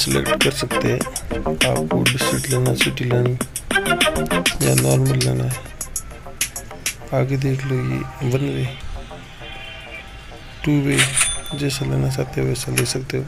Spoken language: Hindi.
सिलेक्ट कर सकते हैं। आपको डिस्ट्रिक्ट लेना सिटी लेना, या नॉर्मल लेना है। आगे देख लो ये वन वे टू वे जैसा लेना चाहते हो, वैसा ले सकते हो।